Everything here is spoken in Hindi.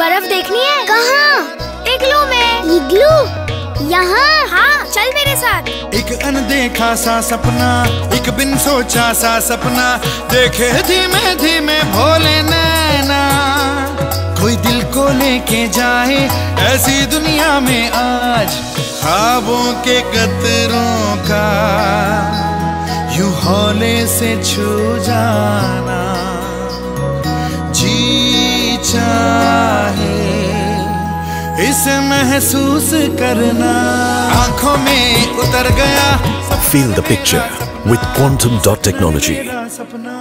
बर्फ़ देखनी है? कहाँ? इग्लू में। इग्लू? यहाँ? हाँ चल मेरे साथ। एक अनदेखा सा सपना एक बिन सोचा सा सपना देखे धीमे धीमे भोले नैना। कोई दिल को लेके जाए ऐसी दुनिया में आज ख्वाबों के कतरों का यू हौले से छू जाना जी। इसे महसूस करना। आँखों में उतर गया। Feel the picture with quantum dot technology सपना।